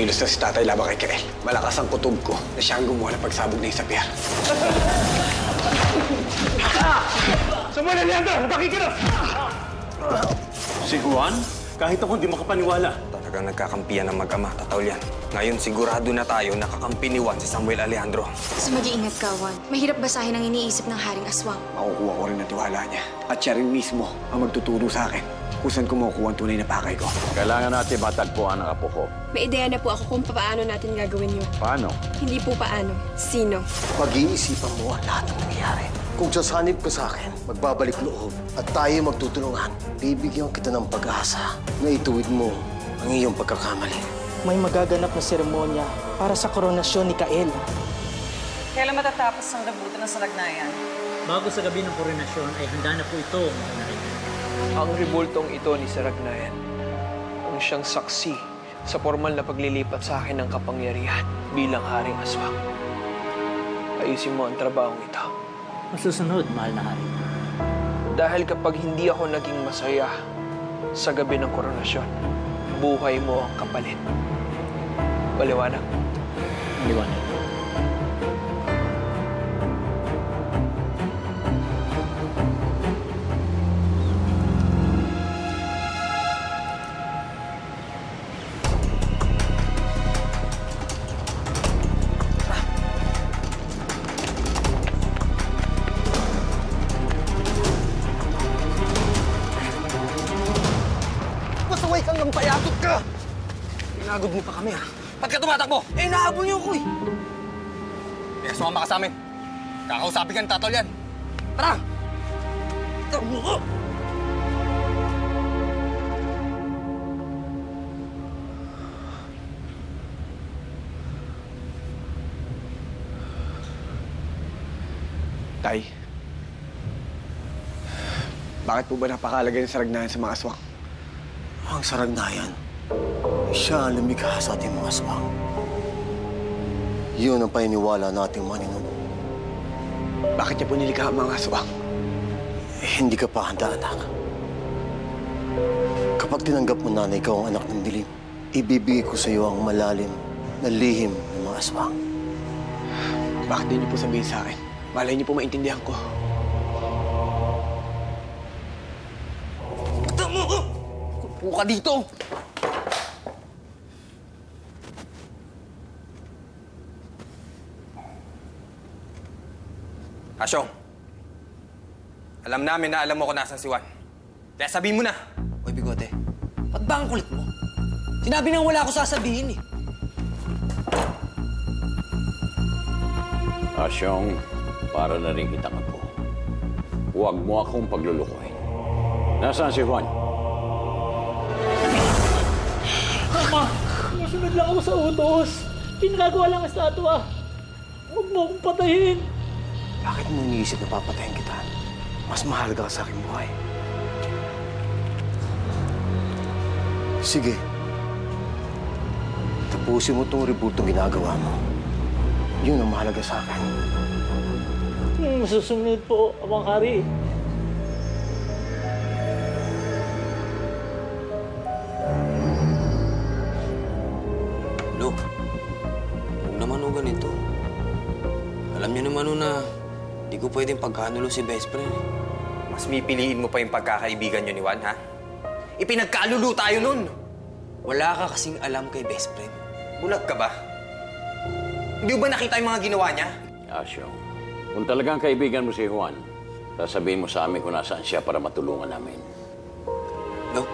Kumikilos na si tatay laban kay Kael. Malakas ang kutob ko na siya ang gumawa ng pagsabog na isa Pierre. Samuel Leandro, napakikilos! Si Juan? Kahit ako hindi makapaniwala. Talagang nagkakampiyan ng mag-ama, tataw yan. Ngayon sigurado na tayo nakakampi ni Juan si Samuel Alejandro. So mag-iingat ka, Juan. Mahirap basahin ang iniisip ng Haring Aswang. Makukuha ko rin ang tiwala niya. At siya rin mismo ang magtuturo sa akin kung saan ko makukuha ang tunay na pakay ko. Kailangan natin matagpuan ang apo ko. May ideya na po ako kung paano natin gagawin yun. Paano? Hindi po paano. Sino? Pag-iisipan mo ang lahat ng nangyayari. Kung sasanib ka sa akin, magbabalik loob at tayo magtutulungan. Bibigyan kita ng pag-asa na ituwid mo ang iyong pagkakamali. May magaganap na seremonya para sa koronasyon ni Kael. Kailan matatapos ang labutan ng salagnayan? Bago sa gabi ng koronasyon ay handa na po ito, mga. Ang ribultong ito ni Saragnayan ang siyang saksi sa formal na paglilipat sa akin ng kapangyarihan bilang Haring Aswang. Ayusin mo ang trabahong ito. Masusunod, mahal na hari. Dahil kapag hindi ako naging masaya sa gabi ng koronasyon, buhay mo ang kapalit. Paliwanag. Liwanag. Kami ha. Pagka tumatakbo, eh nahabol niyo ako eh. Kaya sumama ka sa amin. Kakausapin ka ng tatol yan. Tara! Tara! Tay, bakit po ba napakalagay ng saragnayan sa mga aswang? Ang saragnayan, siya ang lumikha sa ating mga aswang. Yun ang paniniwala nating maninuno. Bakit niya po nilikha ang mga aswang? Eh, hindi ka pa handa, anak. Kapag tinanggap mo na na ikaw ang anak ng dilim, ibibigay ko sa iyo ang malalim na lihim ng mga aswang. Bakit di niyo po sabihin sa akin? Malay niyo po maintindihan ko. Upo ka dito! Asyong, alam namin na alam mo kung nasan si Juan. Kaya sabihin mo na. Uy, bigote. Ba't ba ang kulit mo? Sinabi nang wala ako sasabihin eh. Asyong, para na rin kitang apo. Huwag mo akong paglulukuhin. Nasaan si Juan? Ama, masunod lang ako sa utos. Pinagagawa lang ang statwa. Huwag mo akong patayin. Bakit mo iniisip na papatayin kita? Mas mahalaga ka sa aking buhay. Sige. Tapusin mo itong ribultong ginagawa mo. Yun ang mahalaga sa akin. Hmm, Masusunod po, Amang Hari. Pwedeng pagkanulo si best friend. Mas mipiliin mo pa yung pagkakaibigan niyo ni Juan, ha? Ipinagkalulu tayo nun! Wala ka kasing alam kay best friend. Bulag ka ba? Hindi ba nakita yung mga ginawa niya? Asyong, kung talagang kaibigan mo si Juan, sasabihin mo sa amin kung nasaan siya para matulungan namin. Lo,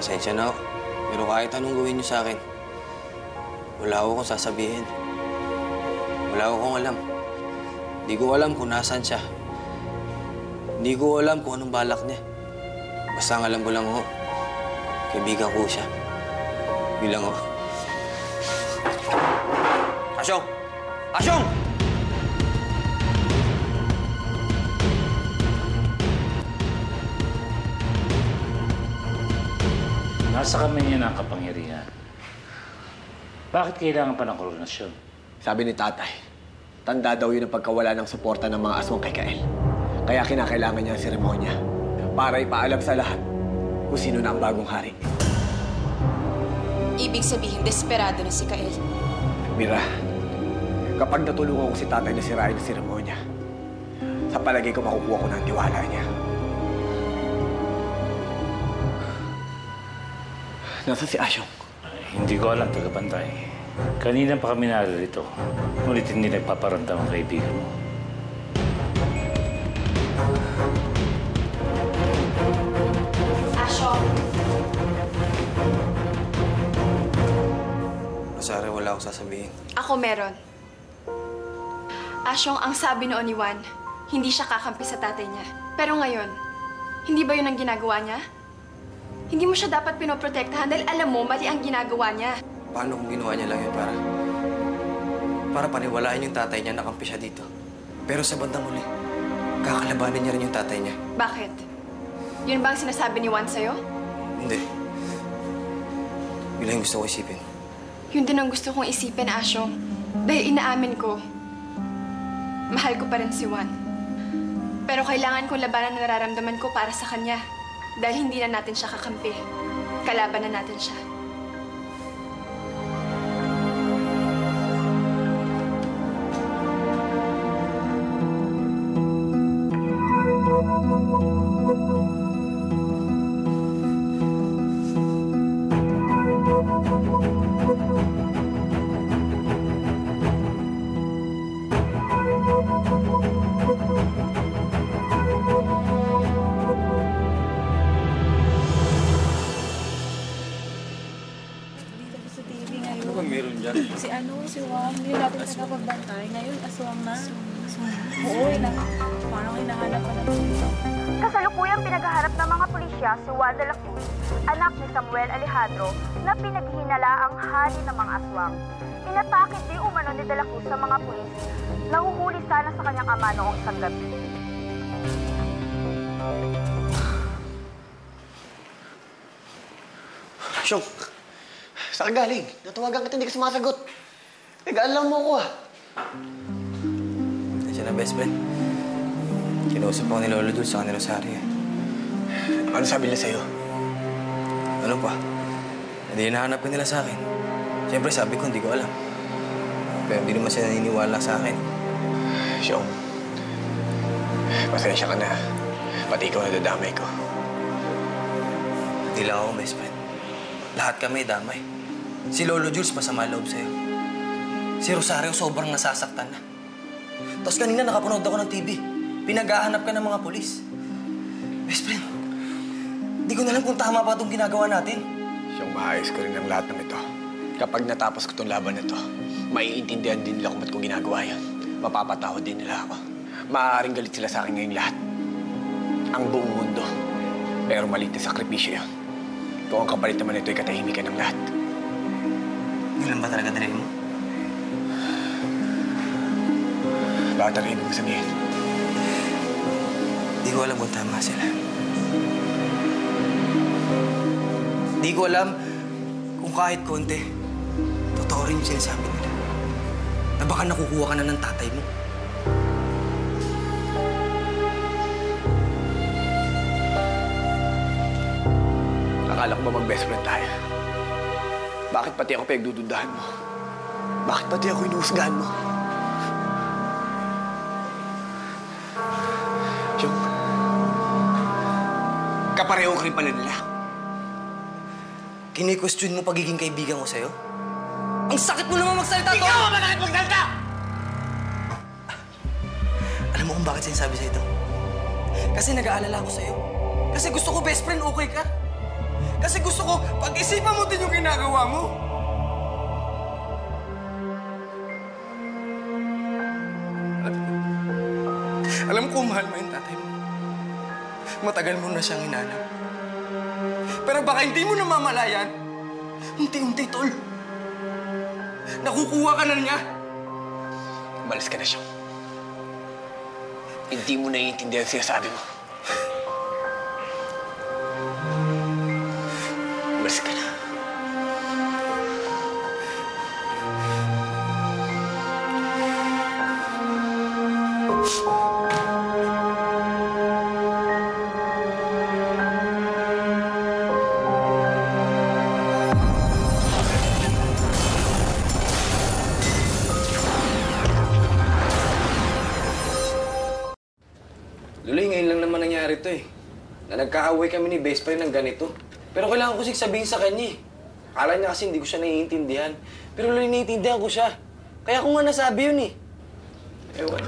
pasensya na ako. Pero kahit anong gawin niyo sa akin, wala ako kung sasabihin. Wala akong alam. Hindi ko alam kung nasaan siya. Hindi ko alam kung anong balak niya. Basta ang alam ko lang ako, kaibigan ko siya. Bilang ako. Asyong! Asyong! Nasa kami niya ng kapangyarihan. Bakit kailangan pa ng koronasyon? Sabi ni tatay, tanda daw yun ang pagkawala ng suporta ng mga aswang kay Kael. Kaya kinakailangan niya ang seremonya para ipaalam sa lahat kung sino na ang bagong hari. Ibig sabihin, desperado na si Kael. Mira, kapag natulungan ko si tatay na sirain ang seremonya, sa palagay ko makukuha ko ng tiwala niya. Nasa si Asyong? Hindi ko alam, tagapantay. Kanina pa kami narito. Ngunit hindi nagpaparamdam ang kaibigan mo. Asyo, Rosario, wala akong sasabihin. Ako meron. Asyong ang sabi noon ni Juan, hindi siya kakampi sa tatay niya. Pero ngayon, hindi ba yun ang ginagawa niya? Hindi mo siya dapat pinoprotektahan dahil alam mo mali ang ginagawa niya. Paano kung ginawa niya lang yun para... Para paniwalaan yung tatay niya na kampi siya dito. Pero sa bandang huli, kakalabanin niya rin yung tatay niya. Bakit? Yun ba ang sinasabi ni Juan sa'yo? Hindi. Yun lang yung gusto ko isipin. Yun din ang gusto kong isipin, Asyong. Dahil inaamin ko, mahal ko pa rin si Juan. Pero kailangan kong labanan ang nararamdaman ko para sa kanya. Dahil hindi na natin siya kakampi. Kalaban na natin siya. Pinaghaharap ng mga pulisya si Juan de la Cruz, anak ni Samuel Alejandro, na pinaghinala ang hari ng mga aswang. Inatakit di umano ni de Cruz sa mga pulis. Nahuhuli sana sa kanyang ama noong isang gabi. Asyong, saan ka galing? Natawagan kita, hindi ka sumasagot. Nag-aalam mo ako ah. Siya na best friend. Kinausap ako ni Lolo Dul sa kanila Rosario. eh. Ano sabi niya sa'yo? Ano pa? Hindi hinahanap ka nila sa akin. Siyempre sabi ko, hindi ko alam. Pero hindi naman siya naniniwala sa akin. Asyong, pasensya ka na. Pati ikaw nadadamay ko. Hindi lang ako best friend. Lahat kami damay. Si Lolo Jules masama loob sa'yo. Si Rosario sobrang nasasaktan na. Tapos kanina nakapanood ako ng TV. Pinaghahanap ka ng mga polis. Best friend, di ko na alam kung tama pa itong ginagawa natin. Siyang maayos ko rin ang lahat ng ito. Kapag natapos ko itong laban na ito, maiintindihan din nila kung ba't ko ginagawa yan. Mapapatawad din nila ako. Maaaring galit sila sa akin ngayong lahat. Ang buong mundo. Pero maliit na sakripisyo yun. Kung ang kapalit naman ito ay katahimikan ng lahat. Lang ba talaga dalhin mo? Lahat ang ibig sabihin. Di ko alam kung tama sila. Di ko alam kung kahit konti, totoo rin yung sinasabi nila. Na baka nakukuha ka na ng tatay mo. Akala ko ba mag-best friend tayo? Bakit pati ako pinagdududahan mo? Bakit pati ako inuusgahan mo? Yung... Kapareho ka rin pala nila. Kini-question mo pagiging kaibigan ko sa'yo? Ang sakit mo naman magsalita, Tol! Ikaw ang magalit magsalita! Alam mo kung bakit sinasabi sa'yo ito? Kasi nag-aalala ako sa'yo. Kasi gusto ko best friend okay ka. Kasi gusto ko pag-isipan mo din yung ginagawa mo. Alam ko, mahal mo yung tatay mo. Matagal mo na siyang hinanap. Pero baka hindi mo namamalayan. Unti-unti, tol. Nakukuha ka na niya. Umalis ka na siya. Hindi mo naiintindihan ang sinasabi mo. Nagkaaway kami ni best friend ng ganito. Pero kailangan ko kasing sabihin sa kanya eh. Akala niya kasi hindi ko siya naiintindihan. Pero lalo naiintindihan ko siya. Kaya ko nga nasabi yun eh. Ewan.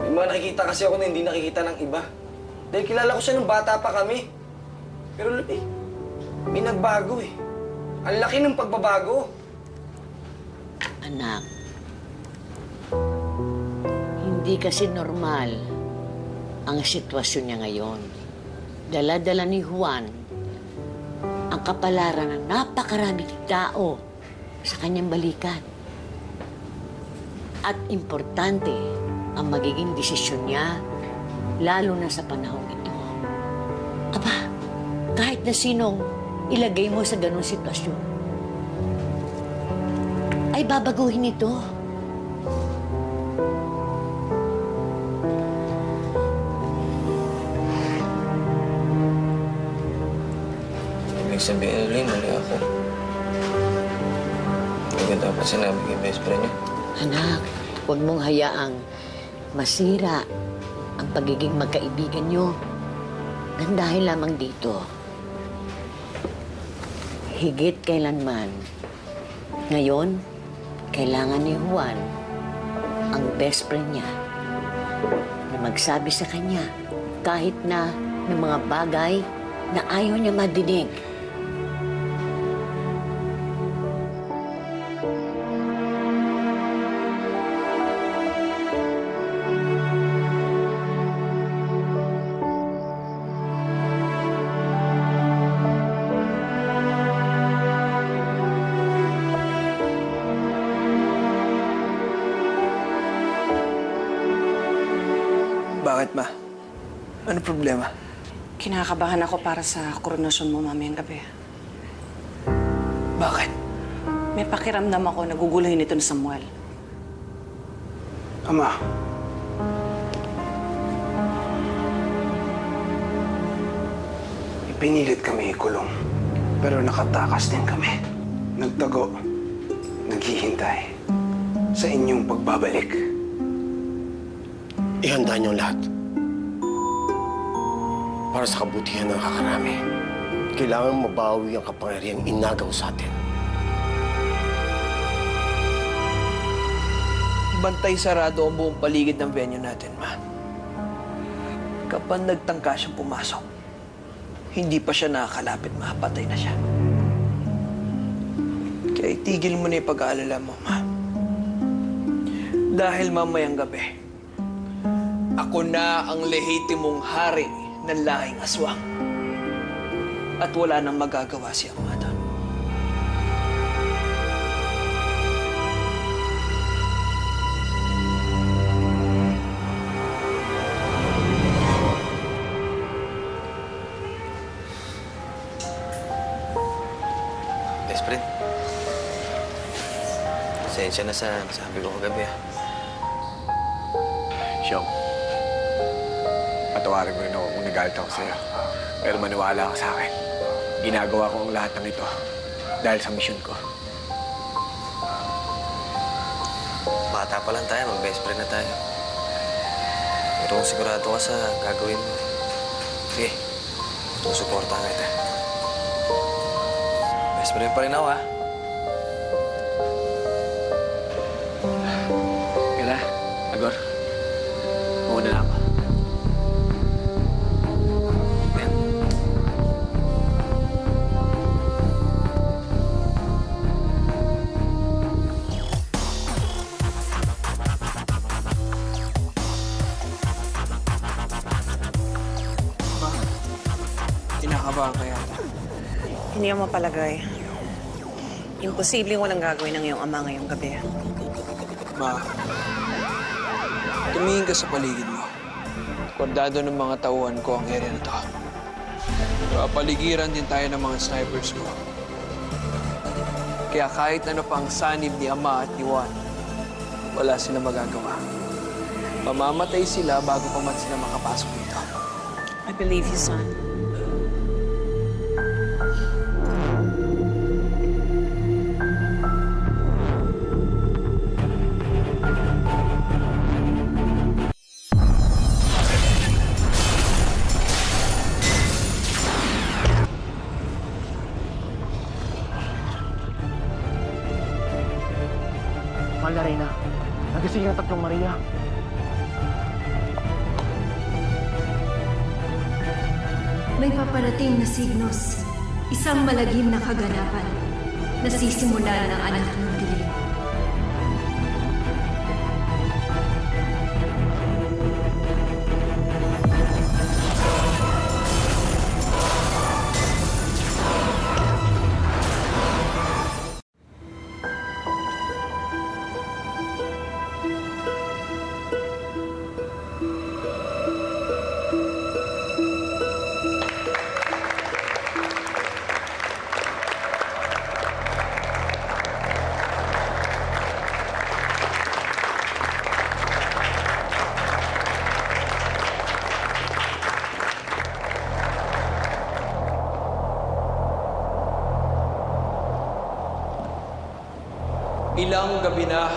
May mga nakikita kasi ako na hindi nakikita ng iba. Dahil kilala ko siya nung bata pa kami. Pero eh, may nagbago eh. Ang laki ng pagbabago. Anak, hindi kasi normal ang sitwasyon niya ngayon. Dala-dala ni Juan ang kapalaran ng napakaraming tao sa kanyang balikan. At importante ang magiging desisyon niya, lalo na sa panahong ito. Aba, kahit na sinong ilagay mo sa ganong sitwasyon, ay babaguhin ito. Sabihin, Lynn, mali ako. Hindi ko dapat sinabi kay best friend niya. Anak, huwag mong hayaang masira ang pagiging magkaibigan nyo. Nang lamang dito, higit kailanman, ngayon, kailangan ni Juan ang best friend niya na magsabi sa kanya kahit na ng mga bagay na ayaw niya madinig. Problema? Kinakabahan ako para sa koronasyon mo mamayang gabi. Bakit? May pakiramdam ako naguguluhin ito ni Samuel. Ama. Ipinilit kami ikulong. Pero nakatakas din kami. Nagtago. Naghihintay. Sa inyong pagbabalik. Ihanda niyo lahat. Para sa kabutihan ng kakarami. Kailangan mabawi ang kapangyarihang inagaw sa atin. Bantay sarado ang buong paligid ng venue natin, ma. Kapag nagtangka siyang pumasok, hindi pa siya nakakalapit, mapatay na siya. Kaya itigil mo na pag-aalala mo, ma. Dahil mamayang gabi, ako na ang lehitimong hari ng lahing aswang. At wala nang magagawa si Ama doon. Best friend. Pasensya na sa sabi ko kagabi ah. Siyong, patawarin mo rin ako kung nagalit ako sa'yo. Pero maniwala ka sa akin. Ginagawa ko ang lahat ng ito dahil sa misyon ko. Bata pa lang tayo, mag-best friend na tayo. Pero kung sigurado ka sa gagawin mo, sige, susuportahan kita. Best friend pa rin ako, ah. Kinakabahan ka yata. Hindi ako mapalagay. Imposibleng walang gagawin ng iyong ama ngayong gabi. Ma, tumingin ka sa paligid mo. Kordado ng mga tauhan ko ang area na to. Papaligiran din tayo ng mga snipers ko. Kaya kahit ano pang sanib ni Ama at ni Juan, wala sila magagawa. Mamamatay sila bago pa man sila makapasok dito. I believe you, son. Nagising ang tatlong Maria. May paparating na signos. Isang malagim na kaganapan. Nasisimula ng anak ng dilim. Ilang gabi na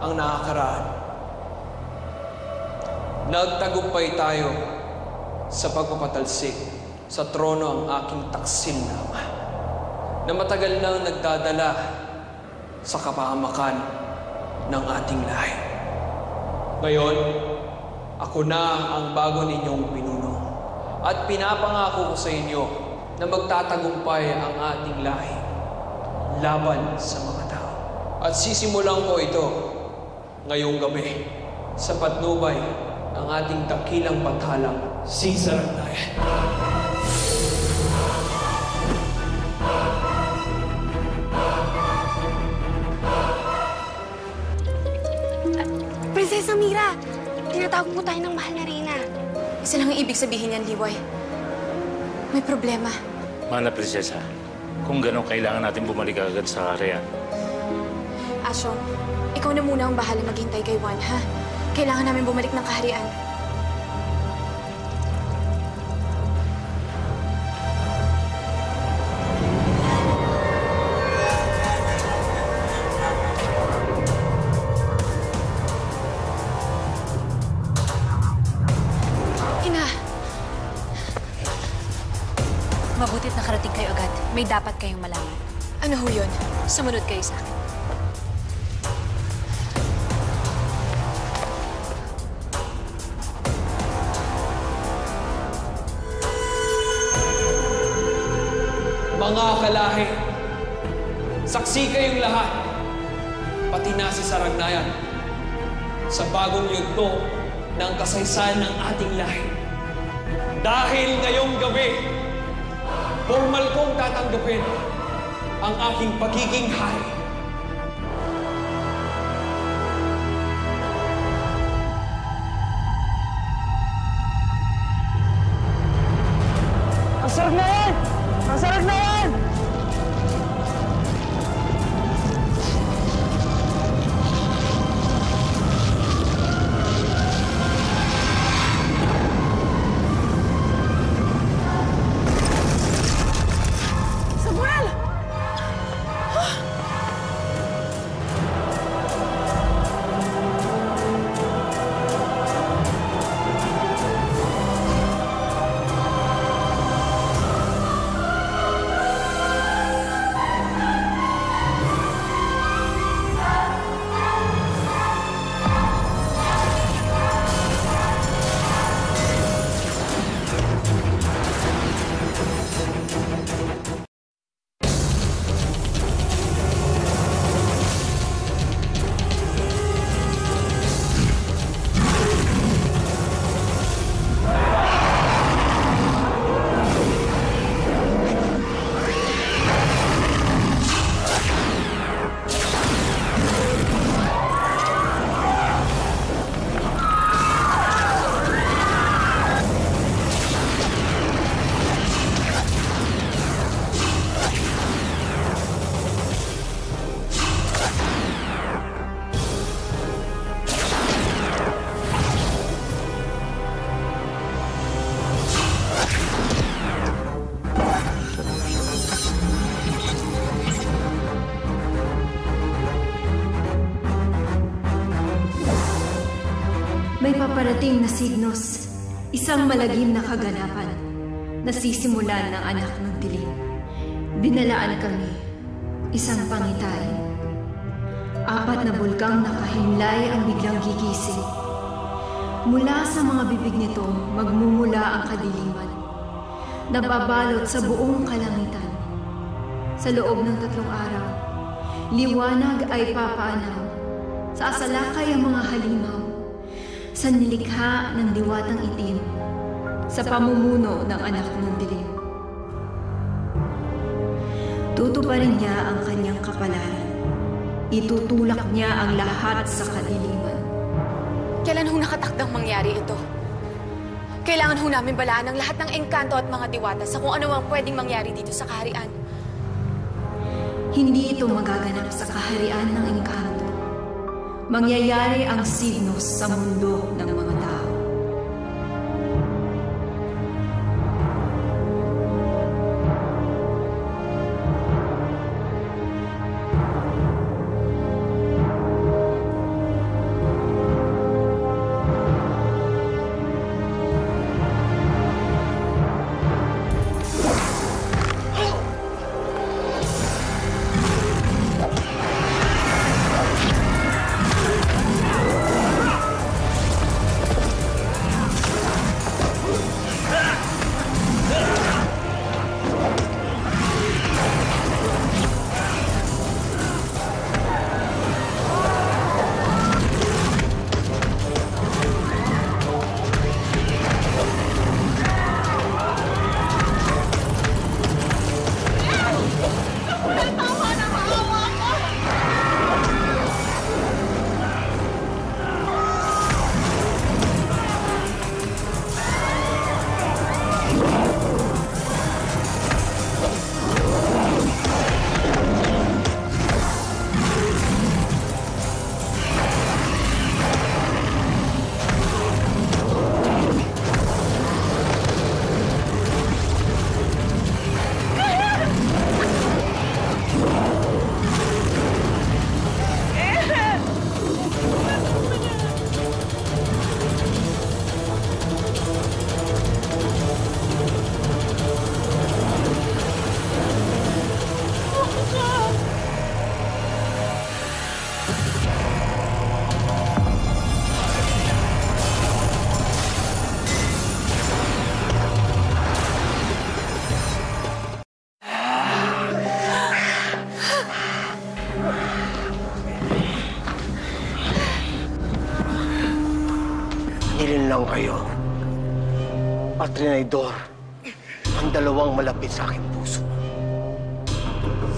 ang nakakaraan. Nagtagumpay tayo sa pagpapatalsik sa trono ang aking taksil na ama na matagal nang nagdadala sa kapahamakan ng ating lahi. Ngayon, ako na ang bago ninyong pinuno at pinapangako ko sa inyo na magtatagumpay ang ating lahi laban sa mga. At sisimulan ko ito ngayong gabi sa patnubay ng ating dakilang batalang Caesar Arnaya. Prinsesa Mira! Tinatawag mo tayo ng mahal na Reyna. Isa lang ang ibig sabihin yan, Liway. May problema. Mahal na prinsesa, kung gano'n kailangan natin bumalik agad sa area. Asyo, ikaw na muna ang bahala maghintay kay Juan, ha? Kailangan namin bumalik ng kaharian. Ina! Mabutit nakarating kayo agad. May dapat kayong malaman. Ano ho yun? Sumunod kayo sa akin. Mga kalahi, saksi kayong lahat, pati na si Saragnayan, sa bagong yugto ng kasaysayan ng ating lahi. Dahil ngayong gabi, formal kong tatanggapin ang aking pagiging hari. Yan! Ang sarap na yan! May paparating na signos. Isang malagim na kaganapan. Nasisimulan ng anak ng dilim. Binalaan kami. Isang pangitain. Apat na bulkang nakahimlay ang biglang gigising. Mula sa mga bibig nito, magmumula ang kadiliman. Nababalot sa buong kalangitan. Sa loob ng tatlong araw, liwanag ay papaanaw. Sa asalakay ang mga halimaw. Sa nilikha ng diwatang itim. Sa pamumuno ng anak ng dilim. Tutuparin niya ang kanyang kapalaran. Itutulak niya ang lahat sa kadiliman. Kailan ho nakatakdang mangyari ito? Kailangan ho namin balaan ang lahat ng engkanto at mga diwata sa kung ano ang pwedeng mangyari dito sa kaharian. Hindi ito magaganap sa kaharian ng engkanto. Mangyayari ang signos sa mundo ng mga tao. Trinidor, ang dalawang malapit sa aking puso.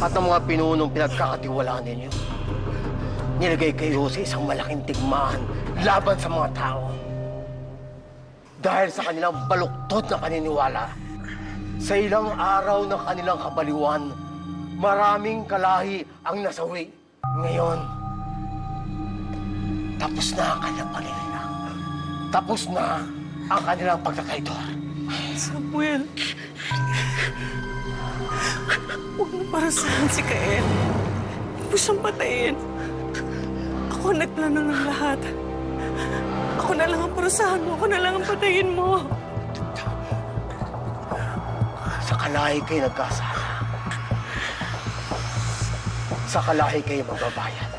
At ang mga pinunong pinagkakatiwalaan ninyo, nilagay kayo sa isang malaking tigmaan laban sa mga tao. Dahil sa kanilang baluktot na paniniwala, sa ilang araw ng kanilang kabaliwan, maraming kalahi ang nasawi. Ngayon, tapos na ang kanilang paninilang. Tapos na ang kanilang pagkakaidor. Samuel. Huwag mo parasahan si Kael. Huwag mo siyang patayin. Ako ang nagplano ng lahat. Ako na lang ang parasahan mo. Ako na lang ang patayin mo. Sa kalahi kayo nagkasala. Sa kalahi kayo magbabayad.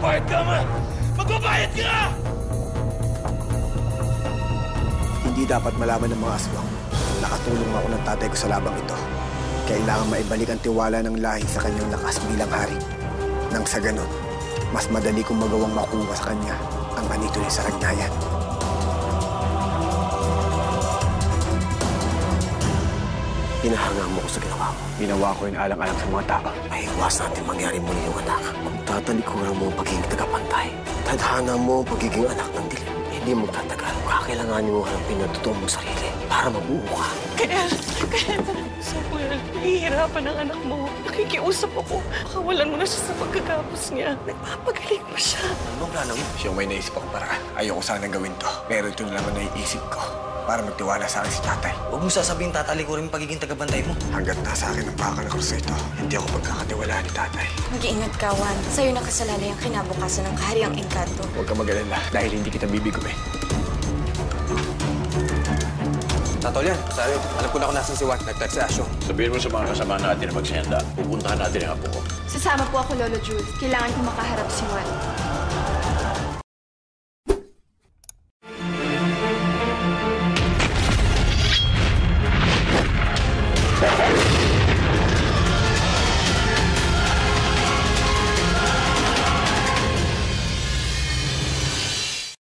Magbabayad ka ma! Magbabayad ka! Hindi dapat malaman ng mga aswang. Nakatulong ako ng tatay ko sa labang ito. Kailangan maibalik ang tiwala ng lahi sa kanyang lakas bilang hari. Nang sa ganon, mas madali kong magawang makuha sa kanya ang anito ni Saragnayan. Pinahanga mo ko sa ginawa mo. Ginawa ko yung alang-alang sa mga tao. May iwas natin mangyari muli yung anak. Tatalikuran mo ang pagiging tagapantay, tadhana mo ang pagiging anak ng dilim. Hindi mo tatagal. Kakailanganin mo hanapin ang totoo mong sarili para mabuo ka. Kael, Kael, Samuel, nahihirapan ang anak mo. Nakikiusap ako. Pakawalan mo na siya sa pagkagapos niya. Nagpapagaling pa siya. Anong plano mo? Siyang may naisip ako para ayoko sanang gawin to. Pero ito na lang ang naiisip ko. Para magtiwala sa akin si tatay. Huwag mo sasabihin tatalikurin yung pagiging tagabantay mo. Hanggat nasa akin ang bakal na krus na ito, hindi ako pagkakatiwalaan ni tatay. Mag-iingat ka, Juan. Sa'yo nakasalalay ang kinabukasan ng kahariang engkanto. Huwag ka mag-alala dahil hindi kita bibiguin. Tatol yan, sorry. Alam ko na kung nasan si Juan. Nag-text si Asyo. Sabihin mo sa mga kasama natin na magsenda. Pupuntahan natin ang apo ko. Sasama po ako, Lolo Jules. Kailangan ko makaharap si Juan.